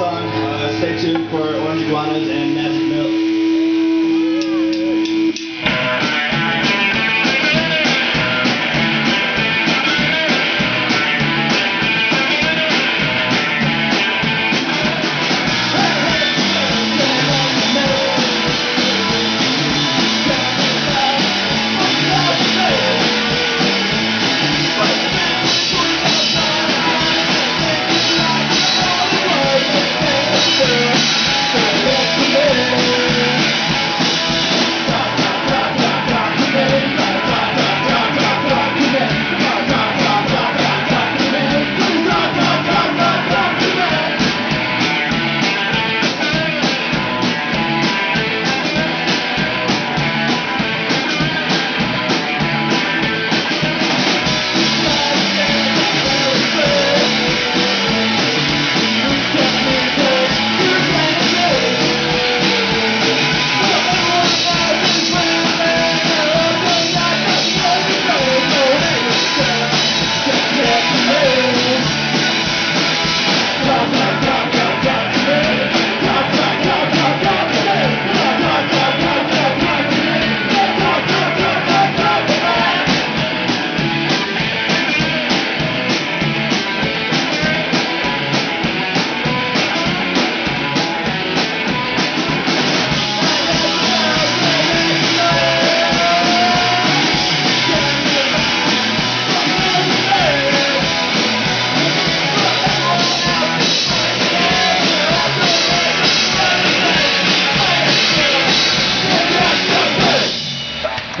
song. Uh, stay tuned for Orange Iguanas and Magic Milk.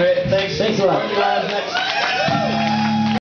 Great. Thanks. Thanks a lot. Next.